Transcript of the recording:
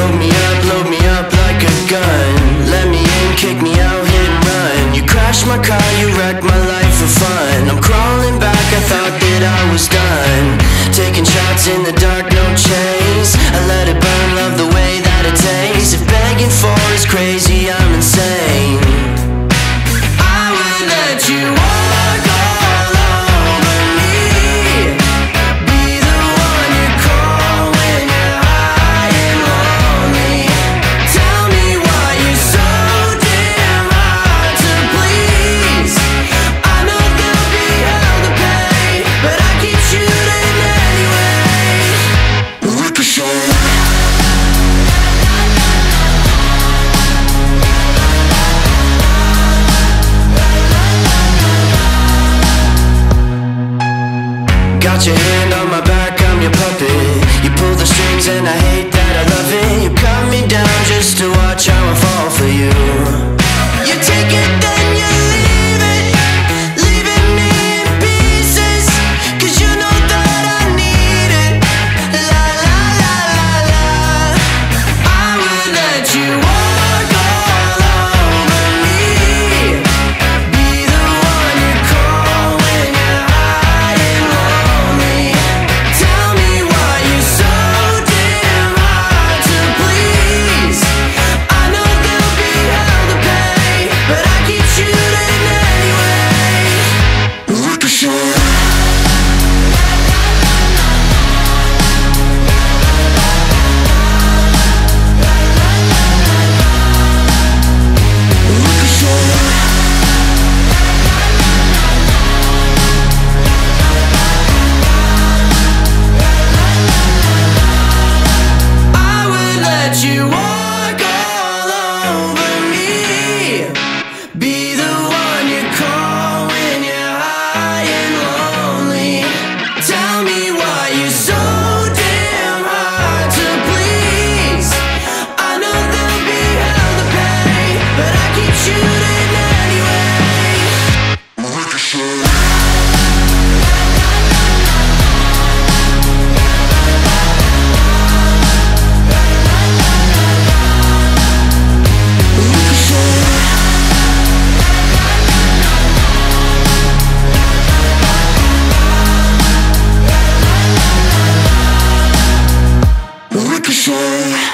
blow me up. Got your hand on my back, I'm your puppet. You pull the strings and I hate that I love it. You cut me down. sure.